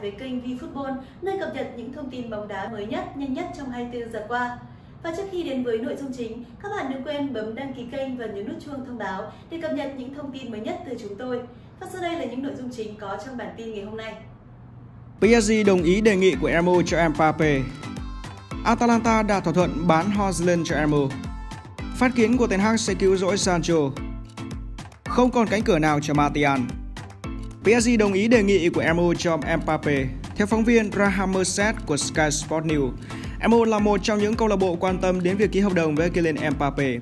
với kênh VFootball, nơi cập nhật những thông tin bóng đá mới nhất, nhanh nhất trong 24 giờ qua. Và trước khi đến với nội dung chính, các bạn đừng quên bấm đăng ký kênh và nhấn nút chuông thông báo để cập nhật những thông tin mới nhất từ chúng tôi. Và sau đây là những nội dung chính có trong bản tin ngày hôm nay. PSG đồng ý đề nghị của MU cho Mbappe. Atalanta đạt thỏa thuận bán Hojlund cho MU Phát kiến của Ten Hag sẽ cứu rỗi Sancho. Không còn cánh cửa nào cho Martial. PSG đồng ý đề nghị của MU cho Mbappe. Theo phóng viên Raham Merced của Sky Sport News, MU là một trong những câu lạc bộ quan tâm đến việc ký hợp đồng với Kylian Mbappe.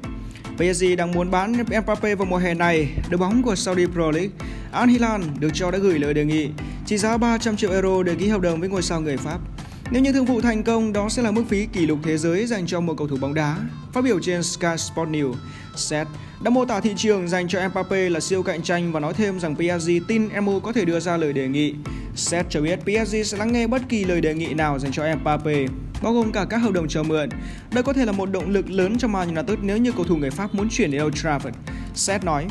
PSG đang muốn bán Mbappe vào mùa hè này. Đội bóng của Saudi Pro League Al Hilal được cho đã gửi lời đề nghị trị giá 300 triệu euro để ký hợp đồng với ngôi sao người Pháp. Nếu như thương vụ thành công, đó sẽ là mức phí kỷ lục thế giới dành cho một cầu thủ bóng đá. Phát biểu trên Sky Sport News, Seth đã mô tả thị trường dành cho Mbappe là siêu cạnh tranh và nói thêm rằng PSG tin MU có thể đưa ra lời đề nghị. Seth cho biết PSG sẽ lắng nghe bất kỳ lời đề nghị nào dành cho Mbappe, bao gồm cả các hợp đồng cho mượn. Đây có thể là một động lực lớn cho Man United nếu như cầu thủ người Pháp muốn chuyển đến Old Trafford. Seth nói,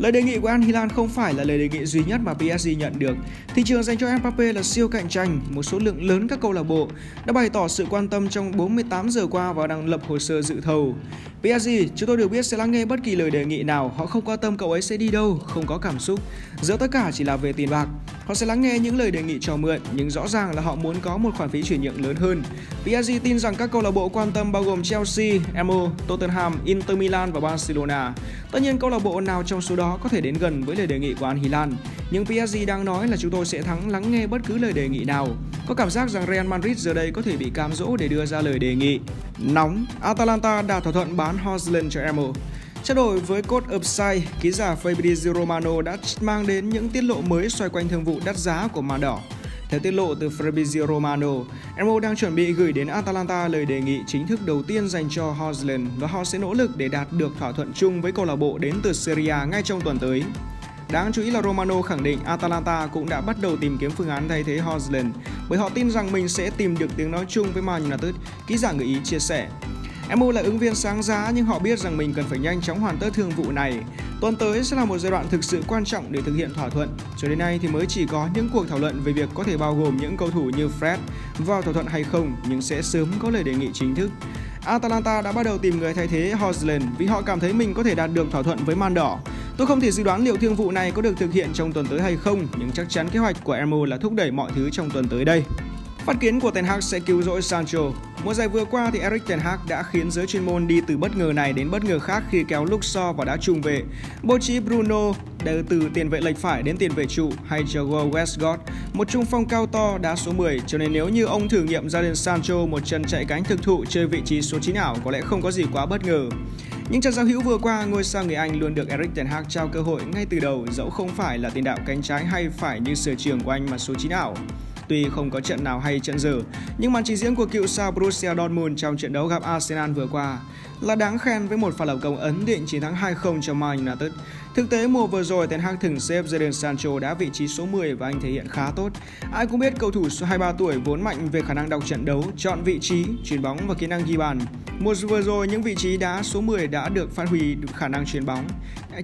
Lời đề nghị của Al Hilal không phải là lời đề nghị duy nhất mà PSG nhận được. Thị trường dành cho Mbappe là siêu cạnh tranh, một số lượng lớn các câu lạc bộ đã bày tỏ sự quan tâm trong 48 giờ qua và đang lập hồ sơ dự thầu. PSG, chúng tôi được biết sẽ lắng nghe bất kỳ lời đề nghị nào, họ không quan tâm cậu ấy sẽ đi đâu, không có cảm xúc. Giữa tất cả chỉ là về tiền bạc. Họ sẽ lắng nghe những lời đề nghị cho mượn, nhưng rõ ràng là họ muốn có một khoản phí chuyển nhượng lớn hơn. PSG tin rằng các câu lạc bộ quan tâm bao gồm Chelsea, MU, Tottenham, Inter Milan và Barcelona. Tất nhiên câu lạc bộ nào trong số đó có thể đến gần với lời đề nghị của Al Hilal, nhưng PSG đang nói là chúng tôi sẽ thắng lắng nghe bất cứ lời đề nghị nào. Có cảm giác rằng Real Madrid giờ đây có thể bị cám dỗ để đưa ra lời đề nghị. Nóng, Atalanta đã thỏa thuận bán Hozlen cho Emo. Trao đổi với cốt Upside, ký giả Fabrizio Romano đã mang đến những tiết lộ mới xoay quanh thương vụ đắt giá của Màn Đỏ. Theo tiết lộ từ Fabrizio Romano, MU đang chuẩn bị gửi đến Atalanta lời đề nghị chính thức đầu tiên dành cho Hozlen và họ sẽ nỗ lực để đạt được thỏa thuận chung với câu lạc bộ đến từ Serie A ngay trong tuần tới. Đáng chú ý là Romano khẳng định Atalanta cũng đã bắt đầu tìm kiếm phương án thay thế Hozlen bởi họ tin rằng mình sẽ tìm được tiếng nói chung với Man United, ký giả người Ý chia sẻ. MU là ứng viên sáng giá nhưng họ biết rằng mình cần phải nhanh chóng hoàn tất thương vụ này. Tuần tới sẽ là một giai đoạn thực sự quan trọng để thực hiện thỏa thuận. Cho đến nay thì mới chỉ có những cuộc thảo luận về việc có thể bao gồm những cầu thủ như Fred vào thỏa thuận hay không, nhưng sẽ sớm có lời đề nghị chính thức. Atalanta đã bắt đầu tìm người thay thế Hosland vì họ cảm thấy mình có thể đạt được thỏa thuận với Man Đỏ. Tôi không thể dự đoán liệu thương vụ này có được thực hiện trong tuần tới hay không, nhưng chắc chắn kế hoạch của MU là thúc đẩy mọi thứ trong tuần tới đây. Phát kiến của Ten Hag sẽ cứu rỗi Sancho. Mùa giải vừa qua thì Eric Ten Hag đã khiến giới chuyên môn đi từ bất ngờ này đến bất ngờ khác khi kéo Luxor và đá trung vệ, Bố trí Bruno đều từ tiền vệ lệch phải đến tiền vệ trụ hay Joao Westgott, một trung phong cao to đá số 10, cho nên nếu như ông thử nghiệm ra đến Sancho một chân chạy cánh thực thụ chơi vị trí số 9 ảo có lẽ không có gì quá bất ngờ. Những trận giao hữu vừa qua, ngôi sao người Anh luôn được Eric Ten Hag trao cơ hội ngay từ đầu dẫu không phải là tiền đạo cánh trái hay phải như sở trường của anh mà số 9 ảo. Tuy không có trận nào hay trận dở, nhưng màn trình diễn của cựu sao Borussia Dortmund trong trận đấu gặp Arsenal vừa qua là đáng khen với một pha lập công ấn định chiến thắng 2-0 cho Man United. Thực tế mùa vừa rồi Ten Hag thừng xếp Jadon Sancho đã vị trí số 10 và anh thể hiện khá tốt. Ai cũng biết cầu thủ số 23 tuổi vốn mạnh về khả năng đọc trận đấu, chọn vị trí, chuyền bóng và kỹ năng ghi bàn. Mùa vừa rồi những vị trí đá số 10 đã được phát huy được khả năng chuyền bóng,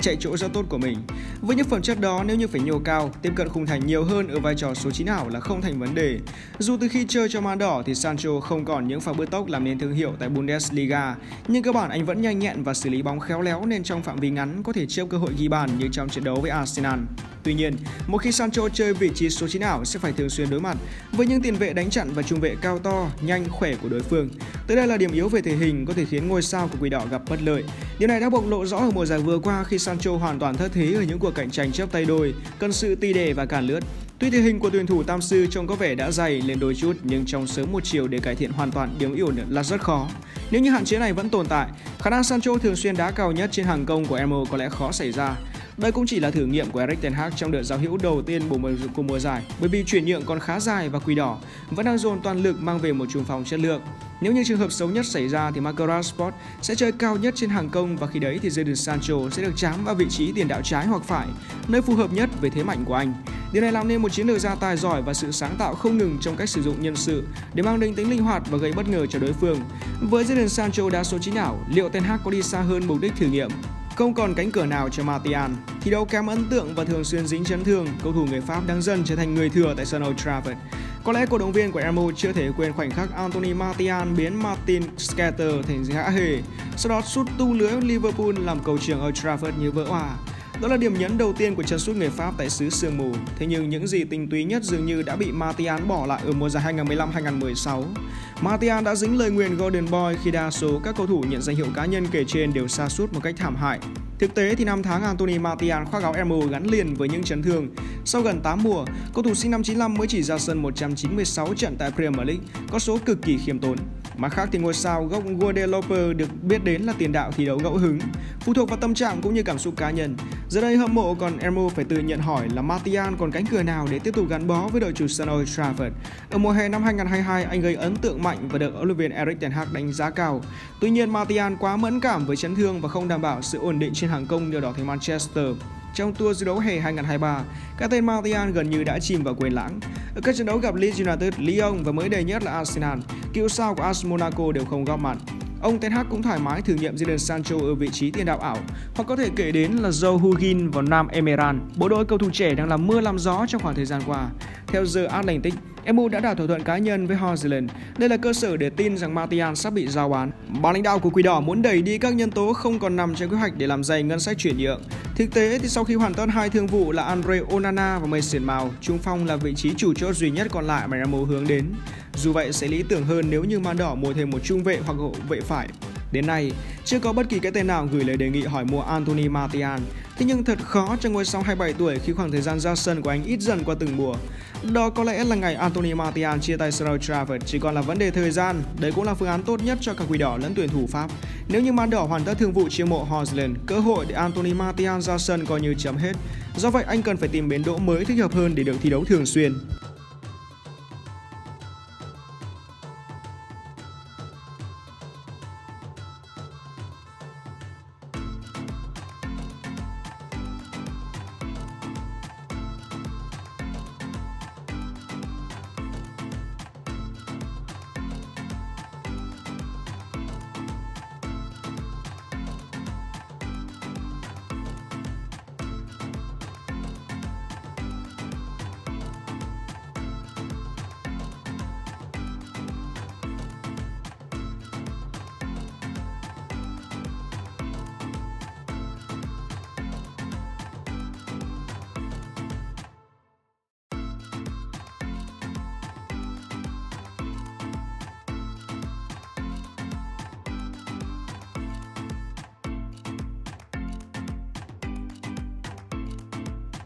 chạy chỗ rất tốt của mình. Với những phẩm chất đó nếu như phải nhô cao, tiếp cận khung thành nhiều hơn ở vai trò số 9 ảo là không thành vấn đề. Dù từ khi chơi cho Man đỏ thì Sancho không còn những pha bứt tốc làm nên thương hiệu tại Bundesliga, nhưng cơ bản anh vẫn nhanh nhẹn và xử lý bóng khéo léo nên trong phạm vi ngắn có thể chiêu cơ hội ghi bàn như trong trận đấu với Arsenal. Tuy nhiên, một khi Sancho chơi vị trí số 9 ảo sẽ phải thường xuyên đối mặt với những tiền vệ đánh chặn và trung vệ cao to, nhanh, khỏe của đối phương. Tới đây là điểm yếu về thể hình có thể khiến ngôi sao của Quỷ Đỏ gặp bất lợi. Điều này đã bộc lộ rõ ở mùa giải vừa qua khi Sancho hoàn toàn thất thế ở những cuộc cạnh tranh chấp tay đôi, cần sự ti đề và cản lướt. Tuy thể hình của tuyển thủ Tam Sư trông có vẻ đã dày lên đôi chút nhưng trong sớm một chiều để cải thiện hoàn toàn điểm yếu là rất khó. Nếu như hạn chế này vẫn tồn tại, khả năng Sancho thường xuyên đá cao nhất trên hàng công của Emo có lẽ khó xảy ra. Đây cũng chỉ là thử nghiệm của Erik ten Hag trong đợt giao hữu đầu tiên của mùa, của mùa giải, bởi vì chuyển nhượng còn khá dài và quỷ đỏ vẫn đang dồn toàn lực mang về một trung phòng chất lượng. Nếu như trường hợp xấu nhất xảy ra thì Marco Rashford sẽ chơi cao nhất trên hàng công và khi đấy thì Jadon Sancho sẽ được chám vào vị trí tiền đạo trái hoặc phải, nơi phù hợp nhất với thế mạnh của anh. Điều này làm nên một chiến lược gia tài giỏi và sự sáng tạo không ngừng trong cách sử dụng nhân sự để mang đến tính linh hoạt và gây bất ngờ cho đối phương. Với Jadon Sancho đa số trí ảo, liệu Ten Hag có đi xa hơn mục đích thử nghiệm? Không còn cánh cửa nào cho Martial. Thi đấu kém ấn tượng và thường xuyên dính chấn thương, cầu thủ người Pháp đang dần trở thành người thừa tại sân Old Trafford. Có lẽ cổ động viên của Emo chưa thể quên khoảnh khắc Anthony Martial biến Martin Scatter thành gã hề, sau đó sút tu lưới Liverpool làm cầu trường Old Trafford như vỡ hòa. Đó là điểm nhấn đầu tiên của chân sút người Pháp tại xứ sương mù. Thế nhưng những gì tinh túy nhất dường như đã bị Martial bỏ lại ở mùa giải 2015-2016. Martial đã dính lời nguyền Golden Boy khi đa số các cầu thủ nhận danh hiệu cá nhân kể trên đều sa sút một cách thảm hại. Thực tế thì năm tháng Anthony Martial khoác áo MU gắn liền với những chấn thương. Sau gần 8 mùa, cầu thủ sinh năm 95 mới chỉ ra sân 196 trận tại Premier League, có số cực kỳ khiêm tốn. Mặt khác thì ngôi sao gốc Guadeloupe được biết đến là tiền đạo thi đấu ngẫu hứng, phụ thuộc vào tâm trạng cũng như cảm xúc cá nhân. Giờ đây hâm mộ còn Elmo phải tự nhận hỏi là Martial còn cánh cửa nào để tiếp tục gắn bó với đội chủ sân Old Trafford. Ở mùa hè năm 2022, anh gây ấn tượng mạnh và được huấn luyện viên Erik ten Hag đánh giá cao. Tuy nhiên, Martial quá mẫn cảm với chấn thương và không đảm bảo sự ổn định trên hàng công điều đó thì Manchester. Trong tour thi đấu hè 2023, các tên Martial gần như đã chìm vào quên lãng. Ở các trận đấu gặp Leeds United, Lyon và mới đây nhất là Arsenal, cựu sao của AS Monaco đều không góp mặt. Ông Ten Hag cũng thoải mái thử nghiệm Jadon Sancho ở vị trí tiền đạo ảo, hoặc có thể kể đến là Joe Hugin và Nam Emeran, bộ đôi cầu thủ trẻ đang làm mưa làm gió trong khoảng thời gian qua. Theo The Atlantic, MU đã đạt thỏa thuận cá nhân với Haaland. Đây là cơ sở để tin rằng Martial sắp bị giao bán. Ban lãnh đạo của Quỷ Đỏ muốn đẩy đi các nhân tố không còn nằm trong kế hoạch để làm dày ngân sách chuyển nhượng. Thực tế thì sau khi hoàn tất hai thương vụ là Andre Onana và Mason Mount, Trung Phong là vị trí chủ chốt duy nhất còn lại mà MU hướng đến. Dù vậy sẽ lý tưởng hơn nếu như Man Đỏ mua thêm một trung vệ hoặc hậu vệ phải. Đến nay, chưa có bất kỳ cái tên nào gửi lời đề nghị hỏi mua Anthony Martial. Thế nhưng thật khó cho ngôi sao 27 tuổi khi khoảng thời gian ra sân của anh ít dần qua từng mùa. Đó có lẽ là ngày Anthony Martial chia tay Sir Trafford chỉ còn là vấn đề thời gian. Đấy cũng là phương án tốt nhất cho cả quỷ đỏ lẫn tuyển thủ Pháp. Nếu như Man đỏ hoàn tất thương vụ chiêu mộ Haaland, cơ hội để Anthony Martial ra sân coi như chấm hết. Do vậy anh cần phải tìm bến đỗ mới thích hợp hơn để được thi đấu thường xuyên.